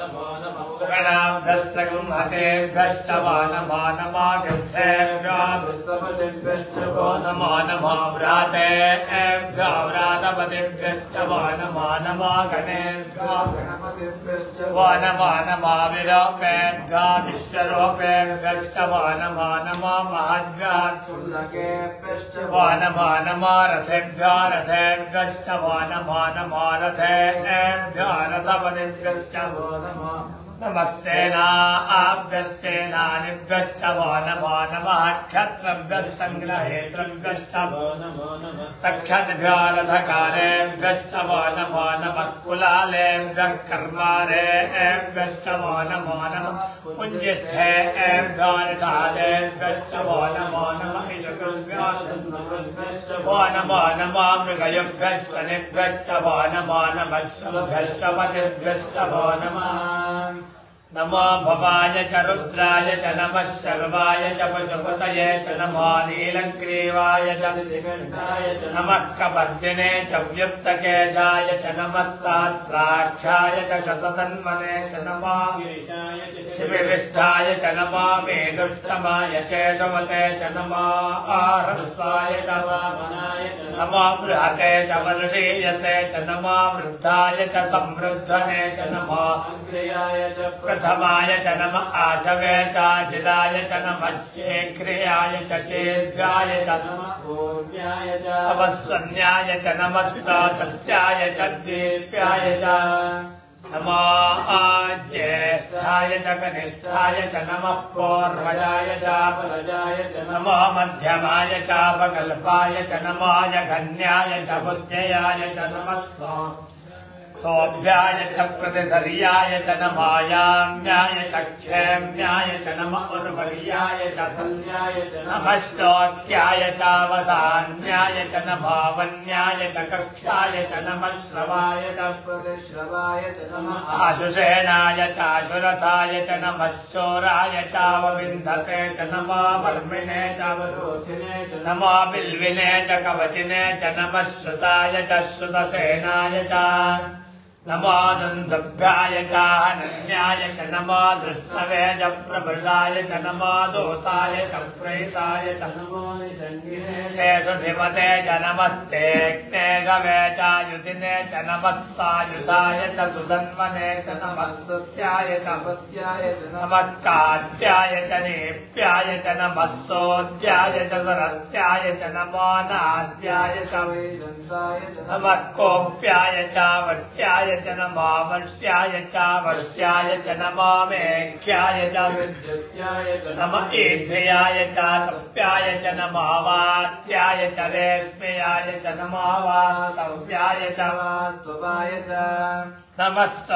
Ojalá. گھاس پیش من مت ام گھن ما گڑ پان پا بھیش پی گانہ چھکے پچھ نمستے آ گان بان محت گرم گچھ بان بانستر گچھ بان بان مکلا کر گان بان بھچ بان نم چا چمشرا چپت نیل گریوا نمک نمست شت تنہس نم برہے چمشیس نما سمردیا نم آج وی چاجلا نمشیا سیبیا نمیا نمسیا جیشا نمپ کو نم مدھیاپا چمکنیام سم سوبیادریا معیامیامیا نیا چلیا نمشایا بایا چکا نمشر پر شروع آشو سینا چاش نمر چاوندے چو دو نمندیا نمر بھا چنم دورتا نمستا نیا چمدیا نمکیا نیپیا نمستیامیا نشیا نکیا نیندیا سوپیا نویا نمست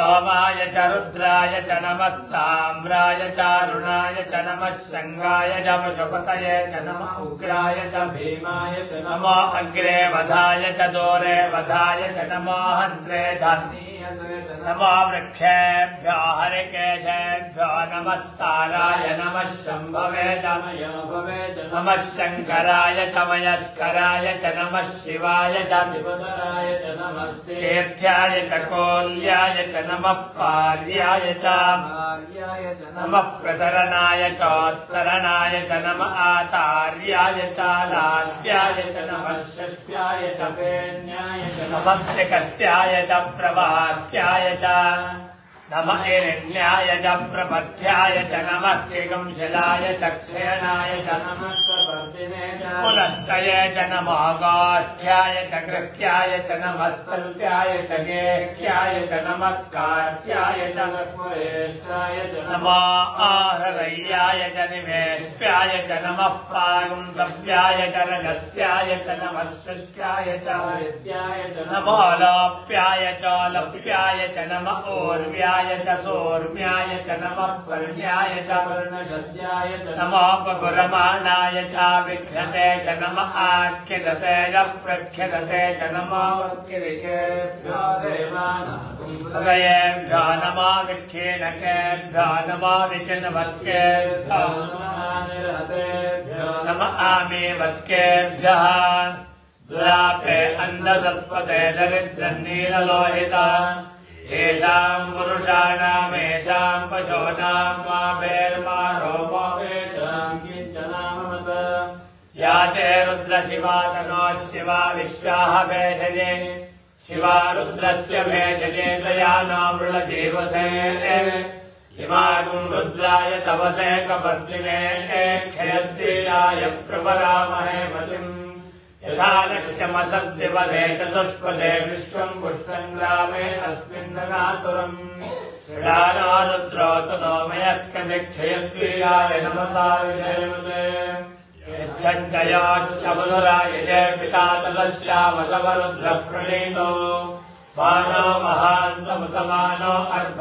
نمستامرا چار چمشنگا چم شت نگر چیم نم و دو نکر کئے چمس نم شمب نم شرا چمشکر نمشیا نمستیا نمپیامپ پرترنا چاترنا آریا نمشیا پیریا نکتیا نمریات چنمکلا چکھنا چنمپستیا چکیات نکیا نا گنسویا مویا سومیا نم پنجدیا گرم چاوتے جنم آخر پرچتے جنم جانچ مان آت دن دستیتا پوشا میشا پشو نام رو میشن یادر شیو شاہ پیشے شیو ریسوش میشجے دیا نیبار ردرا تم سیک ستسپ نمسیا پیتا تا دان محنت مت من ارب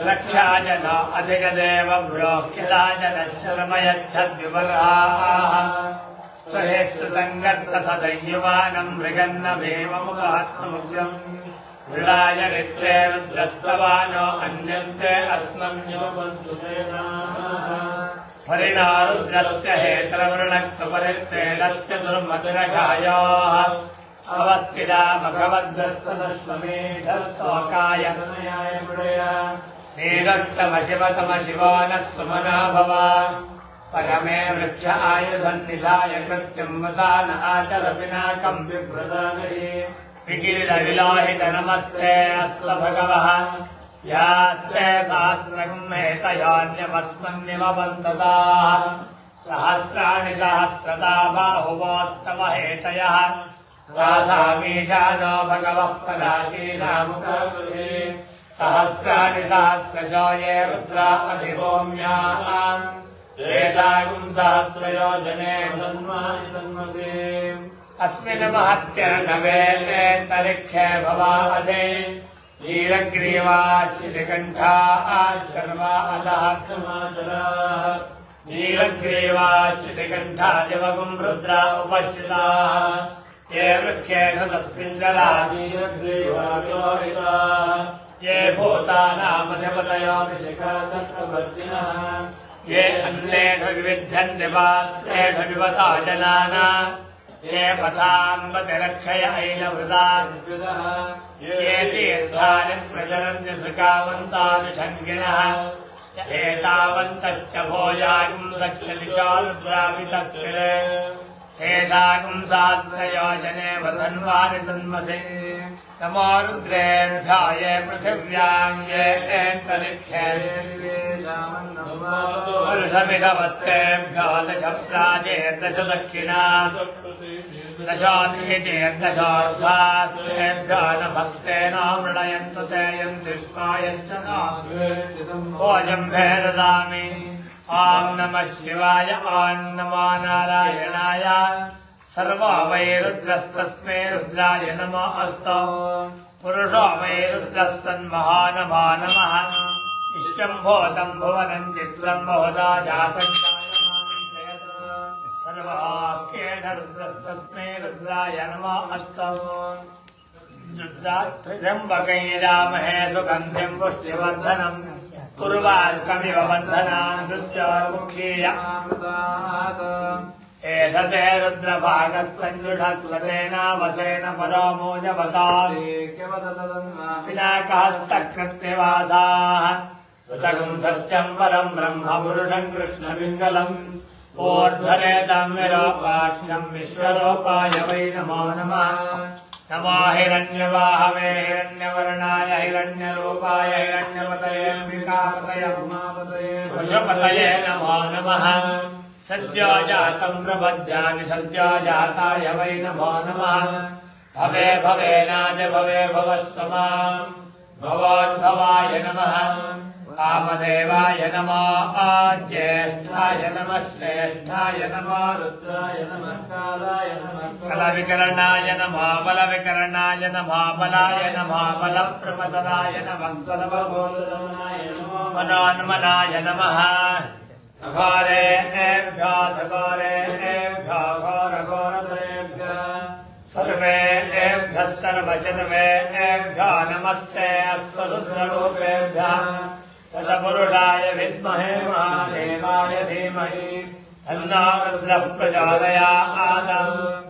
ادا چھ سنگیو میم مستان پرینر پینس دیا گمیٹ سلوکا سی دم شمنا بھو پہ مچھا کرنا کمسو سہتانیہ بند سہ سہوباستان سہ سہی را ادو میشا کم سہ جن سنتے امت نیل گریوتھا سر نیل گریوتھا جگا اے می تک یہ پوتا ستنہ دے مطابتی سکاوتھویاتنے والے ماندیا دشے دش دکشا نام منتھ کو آم نم شمارایا سر وی رد رایا نم ات پھر مہان اشمن چیت سرد را نم ات راجمبک پوارکیو بندھنا ایستے راگست پہ موج بتاد پیستی واسم ستم برم پونےوپا نم نیو ہر پتلے گھمات پتو نم ست جات سیا جاتا نم بھو سم نم کام نم آ جا نم شا نم را نکالا ملک وکرا معملہ مل پرپت مسملہ اکارے ایم گو ایک نمستے ات روپے سلپرڈا مہادی اردو پرجایا آد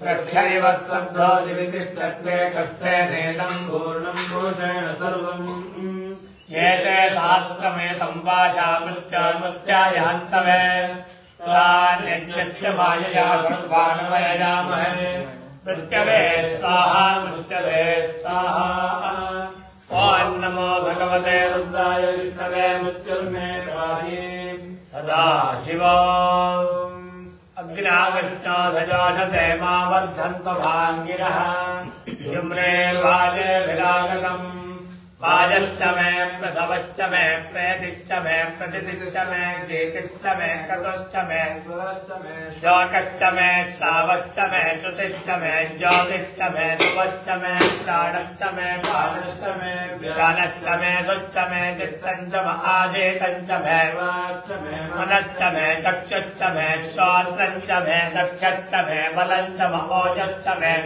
رکریت بھی تک یہ سہرباشا منتھا ستار مت سو مت نم مت سدا ش اگلا کچھ سی مزن پہلے میں چیتھ میں کتستم شوقست میں چھت منتھ میں چھت میں چھ میں دکست میں پلند موجست میں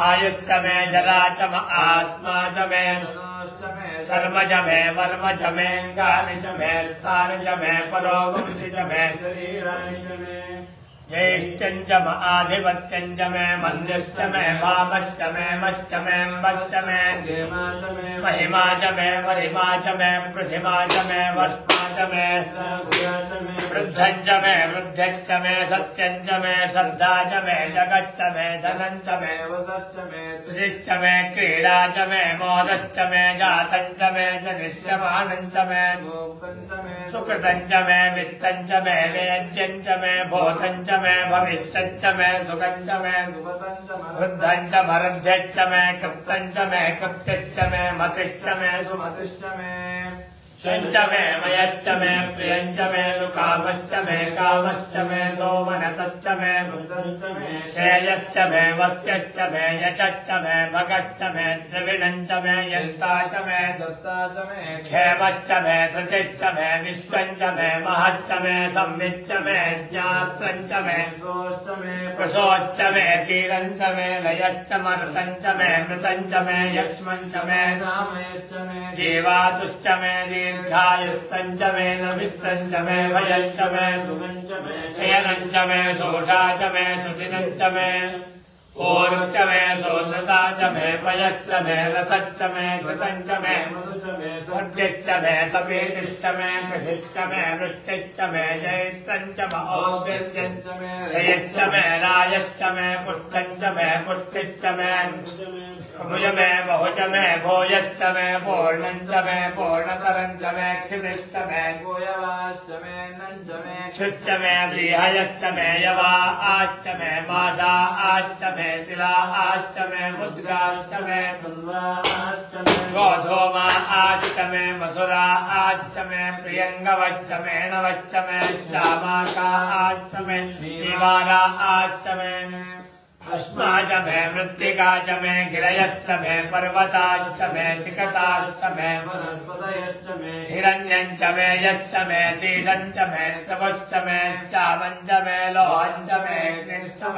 آئست میں جلات مہ سر جے مرمنی چیز میں پی تری جی مدت میںند می وچ مچ مست مہم مہیم چھم پھت مسپا مرد می مد مت می شاج می جگ منچ مچ میشیش می کھیڑا چودچ مچ منیچ منچ مو سکت مت میجن چھوت میں چکم چھ مردم چرد کپت میں کپت مت میمتی پچ میچ میچ می نو کامچ مے کامچ مومن تے بند می شع و چھ مشست مغش مچ ملتا چاہے تجھ میو مہچ مچ ماس میں چی لمت می مرت مکمست میں مینت مجھ میں چی شوشا چی ش مہ پیچ میں چھت میڈیست میں سپید میش می مش می چوت میچ می رنچ مچ مجھ می مہوچ میں پورنچ میں پوت مست میںند می شاہ آچ می معذا آچ مہ میتھا آج مد مے گوم آئ مسورا آچ میں کا مرکا چھ گرست مرتاست می شکتاست میتھ مچ می ی میل می کرپ میشا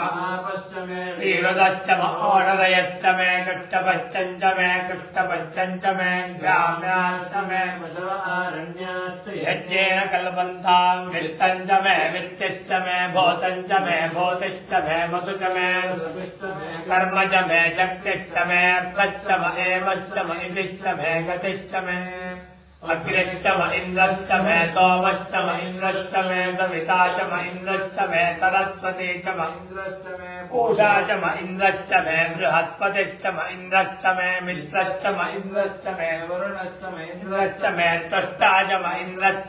پنچ موہدیست مچ می کٹ پچ مست مزو یلپنتا مت موت می بوتھ مسچ می شکست اگریش مندرست موبست مندرست میتا چمند مرسوتی چمند چمند مہسپت مندرست مندرست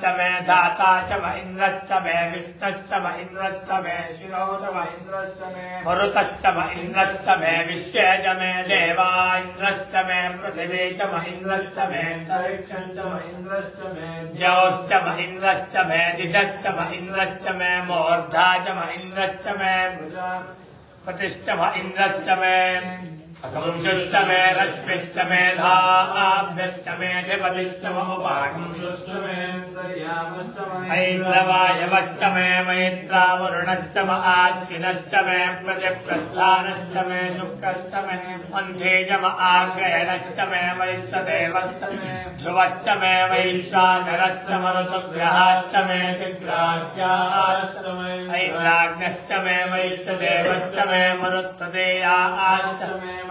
مہندا چم انتا چم ادھ مش مند میروش مند مرت مند میوندی چمند مہیند موست مہند می جہند مورا چاہیں پتیش محند می آش می پرست من آگ می وے دھوست می ویشوستہ میشھ م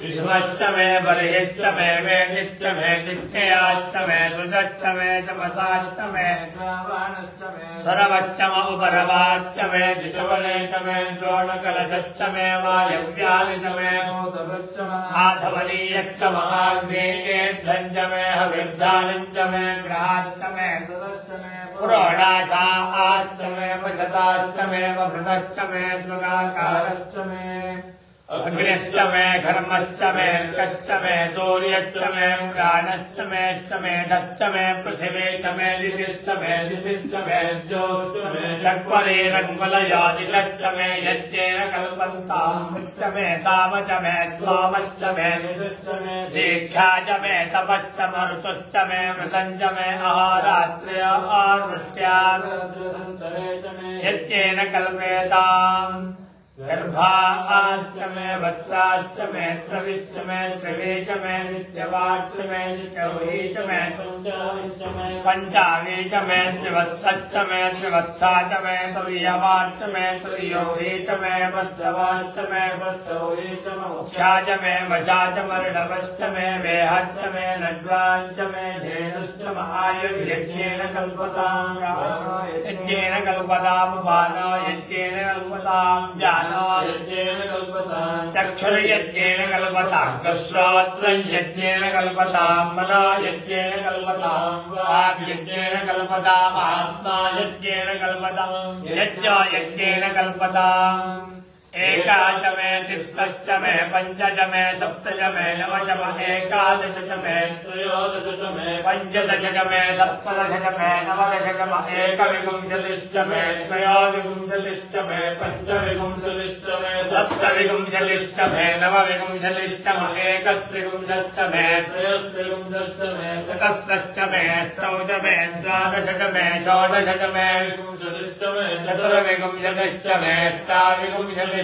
یوستری میٹ میشیاست می دسترچ مشورے چی لوڑ کلش میوای وے گو گا تھوڑی چ مجمدال متش می دوا کارش م ے سوریاست میں دست پھت مے مے جے چکل یادست می ین کلپتامت میم چھ مست دھی چھ تپتھ مرتنچ میں آرت میں میتھ میت میتھ منچا میتھ میت میتھ وچ میتویت می بچ می بویت می مش مربست می ویہچ میرے نو میش مجھے کلپتام بالا یین کلپتا چکرتین کلپتا کشتین کلپتا منا جن کلپتا مہاتین کلپت یار کلپتا چھٹھ میں پچ چپت میں نو چم ایکد میں پچ دش میں سپتشت میں نو دشتھ میں چھ میں پچھم چل سپتھ میں چل چتھ میں چلے چترشتھ میں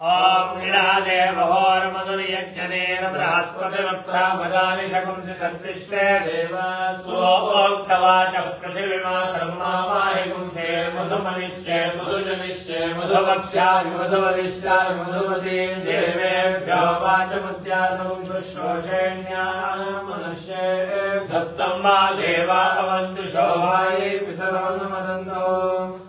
مینے برہسپتی مدا نش پیش پھتر پی منشی مدد مدمتی مدوتی منشا دے پیتر مدن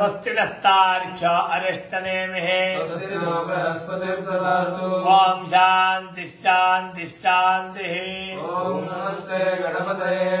سست نیوسند اریش نیم بھتی شاید شاید شاید نمستے گڑپتے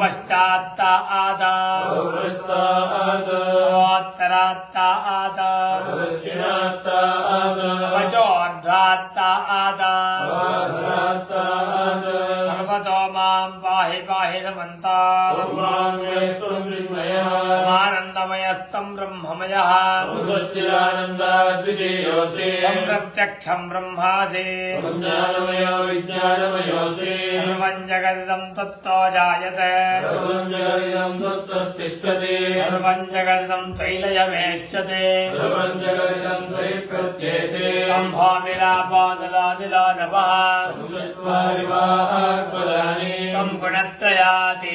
پچا وجود آدا باہی باحے منتآمست پر پنج گایت گرد تیل ویم گھنت پریاتی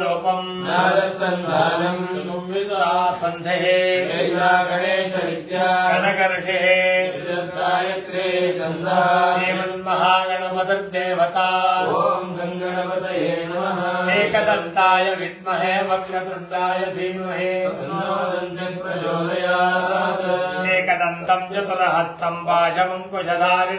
لوکم سنگھا گڑھتا نیک دن جتر ہتم پاش مشداری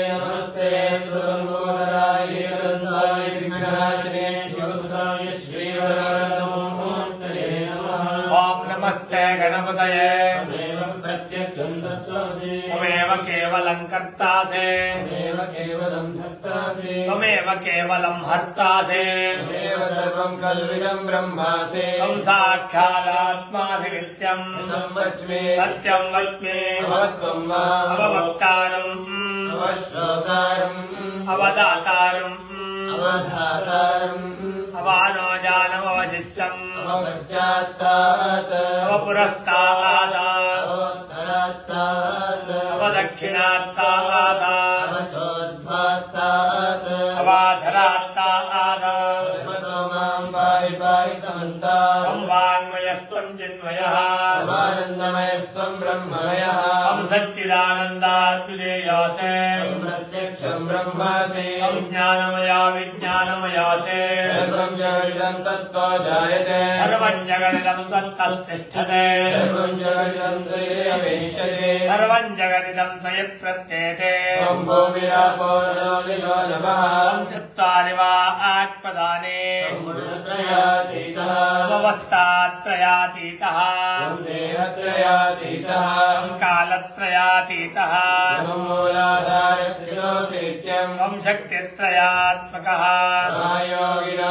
گڑپتمبل کرتا سیلس کے برم سی ساچا ستم ویمکتا نجموشی وپرست مہمیاں سچاندے آس برم سے میامیا جگ جایتے چوتھا آپ دیکھنے یاتی کام شکایت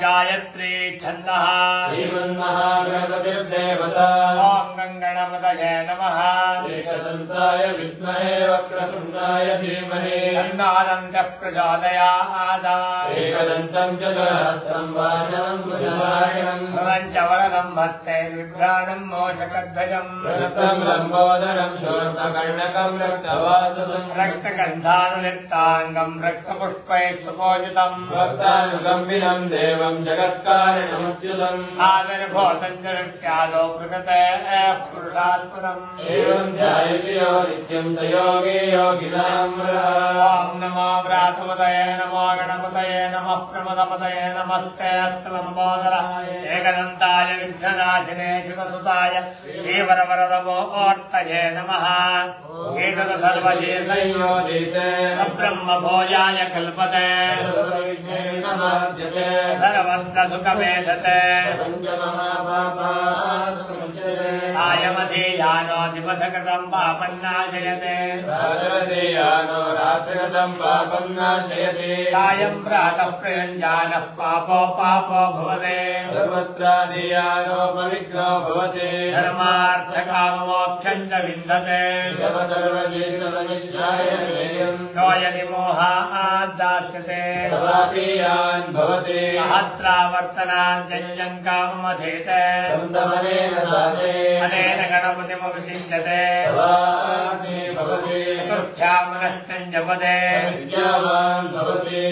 گایت مہا گنپتی گنگ مت جیندنتا آداد ہستے موشک رتکن لگ رکشپ نا گڑھ پتہ نم پر مین نستے برم بھوجا سکھ می جان جیتے جیت پراپ پاپیو کام موپتے موہان سہسر کام مجھے گھنپتی سیدتے و آمین بغدی جر واقعے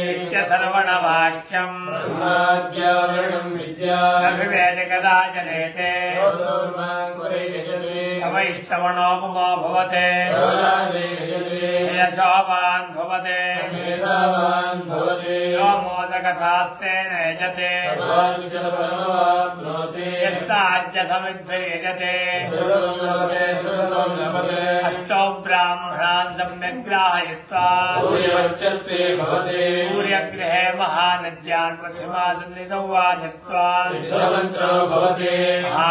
ابشمتے مودک شاستے سمجھتے اشب بر سمیت سوری گر مہاندیاں سن آ جانتے مہاچت آتے ہن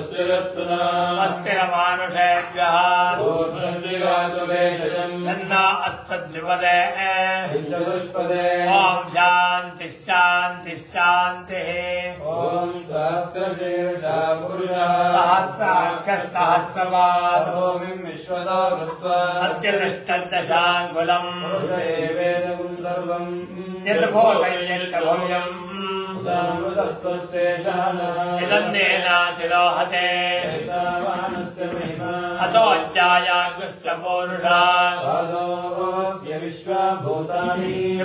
شاشاشا سہ سہچ سہسام چلو اتوایا گوشا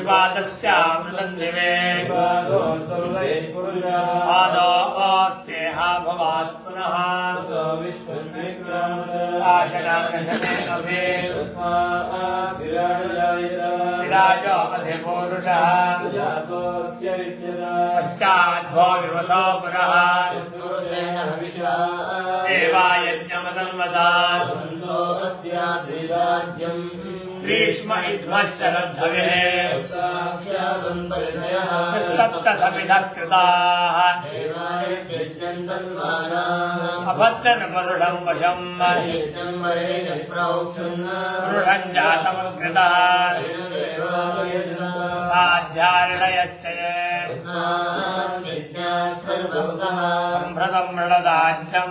پاس میرے دوستی ہا بھڑ چھ پوشا پچا تھا پورا ہمیشہ دیہ متا گریشمیا سپتھ پیٹ کرنا پوشم وشم جا سکتا ملداجر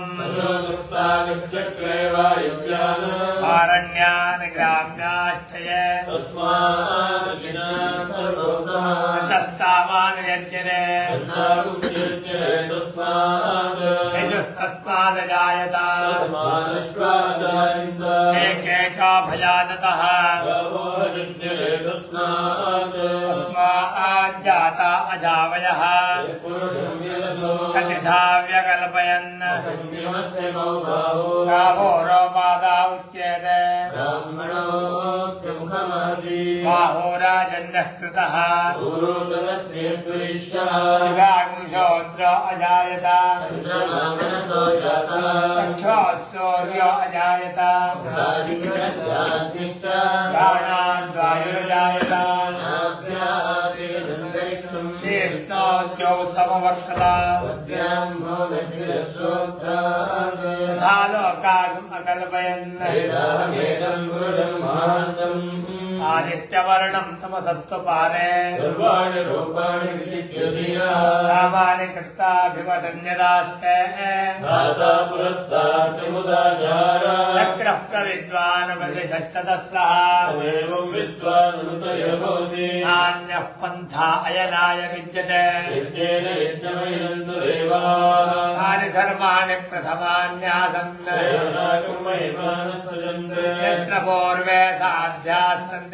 تان یستاد جاتا اجا کتھا ویکر بدا جیش اجات کا کلپ آدر تم ست پانے رتاستی پناہ ادتے یا پورے سیاست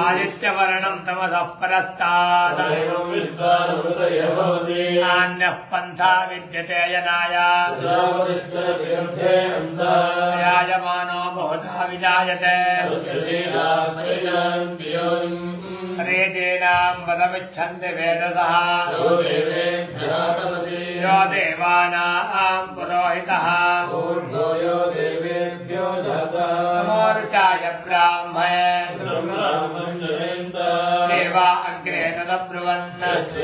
آدت پر جاجم بہت ریجی ودی ویدس دوروی مورچا برج دگرن براہن اچت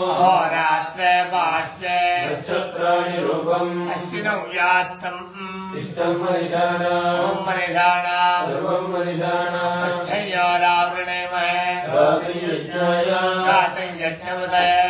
دکرات پاشے نچھا منشیاں منی منیچو محت م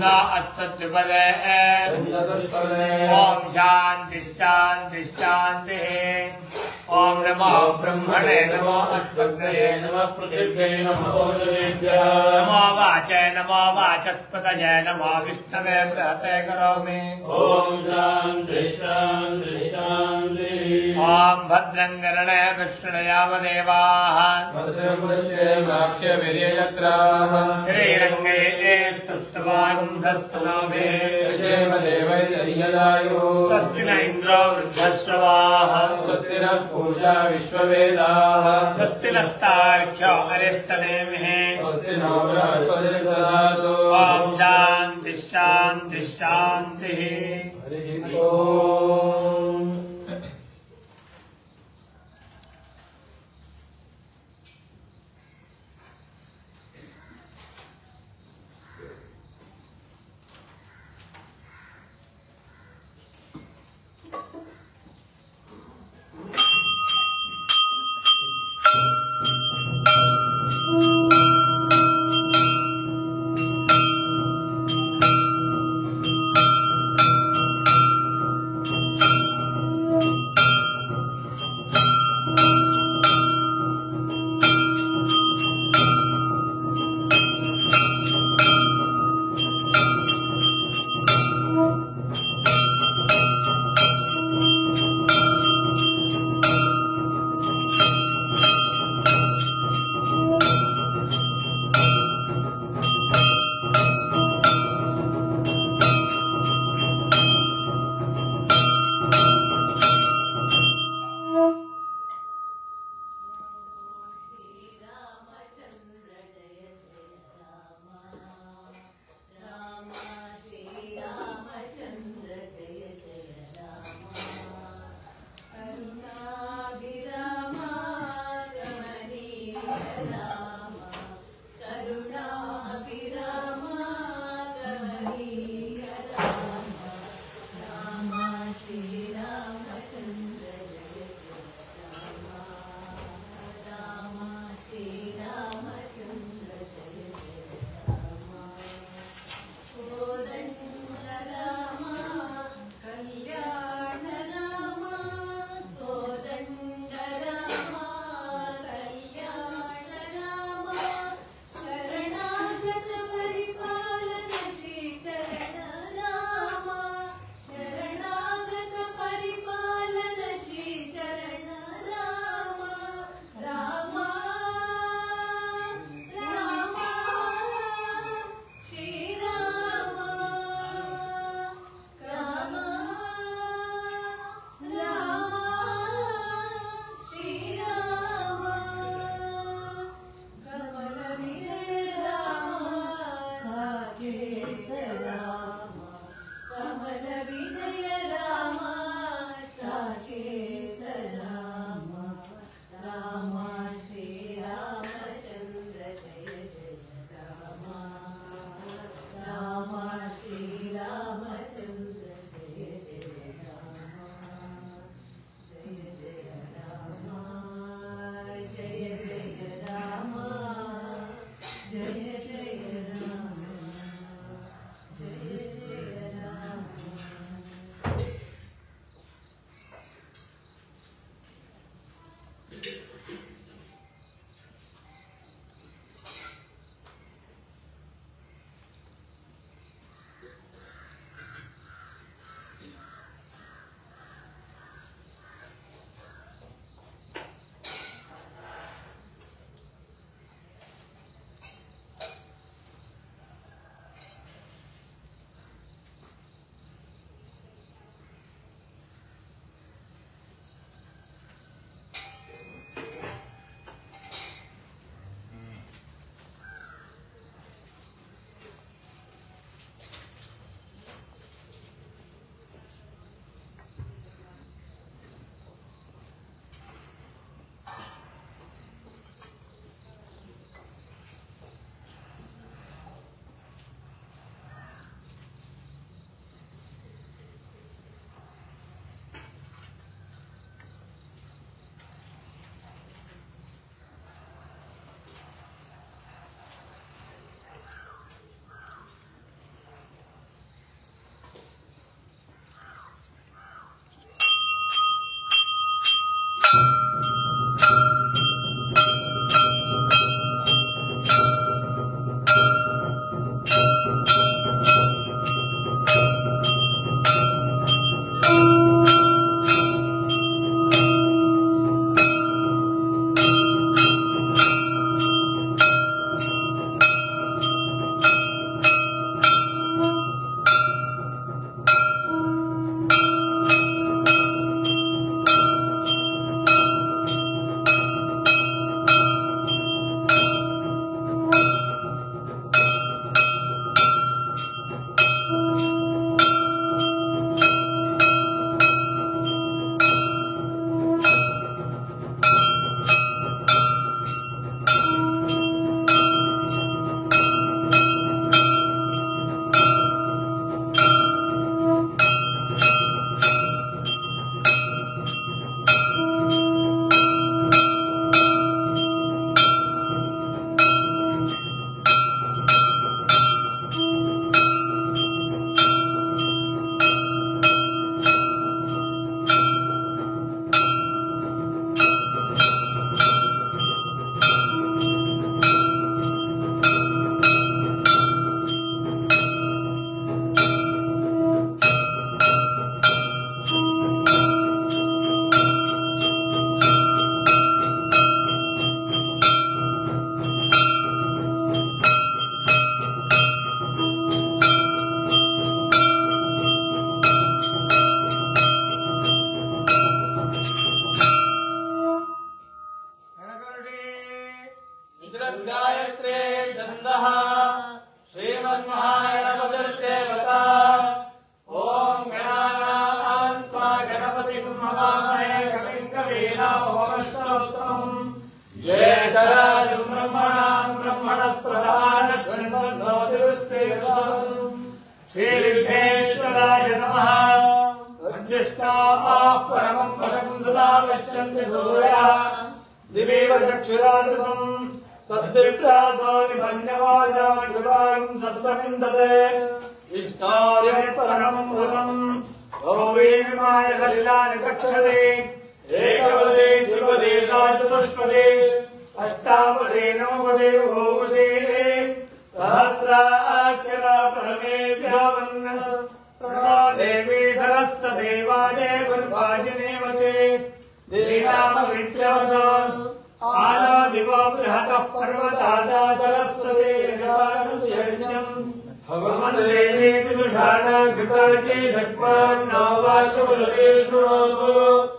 شا نم بست نم واچسپت ویم شان ادرگ یام دیکھ بھو دے وری لوس پوجا وش ویلا نتاخ ہریشتو شاید شاعشا دہلیم آپ پورا کپا کے سٹوان نو بارے شوا موجود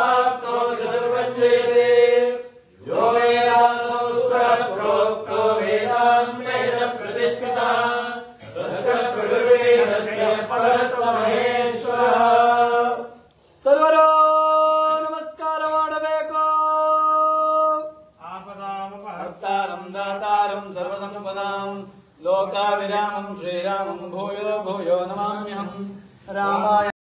شری بو نم ر